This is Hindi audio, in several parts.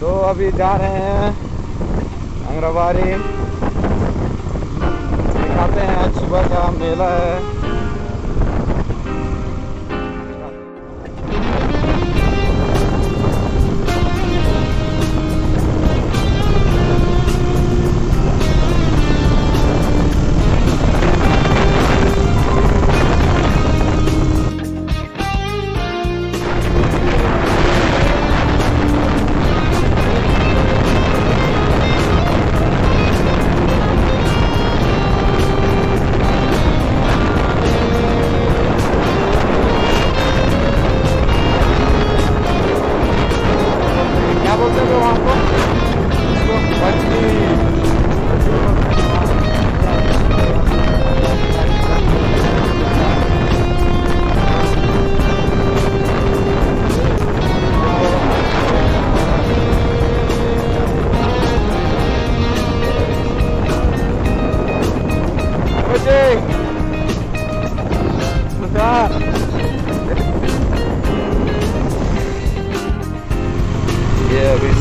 तो अभी जा रहे हैं अंग्रवारी दिखाते हैं आज सुबह का मेला है।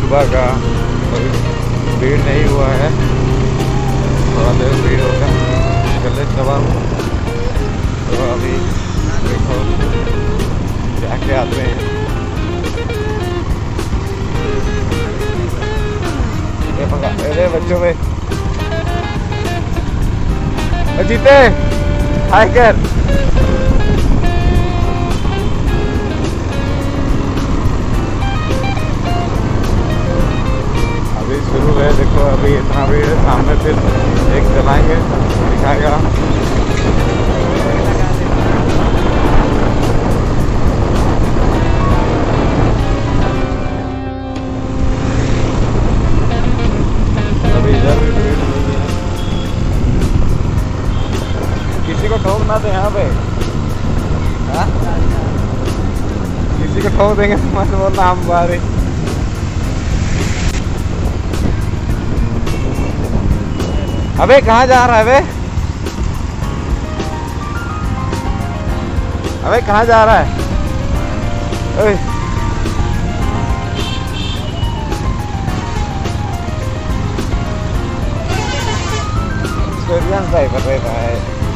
सुबह का। अभी भीड़ नहीं हुआ है। थोड़ा देर भीड़ होगा। गले सवार तो अभी देखो। जाके आते हैं। अरे बच्चों में। जीते हाय कर। अभी इतना भीड़ है सामने से एक चलाएँगे, दिखाएगा। भी किसी को ठोक ना दे यहाँ पे। हाँ? किसी को ठोक देंगे तो मत बोलना, हम बारे। अबे, कहाँ जा रहा है अबे? अबे, कहा जा रहा है? ओए। एक्सपीरियंस रहता है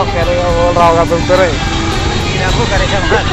आप करेगा बोल रहा होगा तुम तो रे आपको करेगा बात